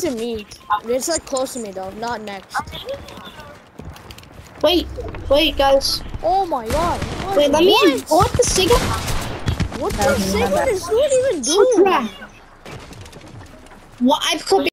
to me. It's like close to me though, not next. Wait, wait, guys. Oh my god. What, Wait, let me. what? What the signal? What the sigma is not even doing? What? I've copied.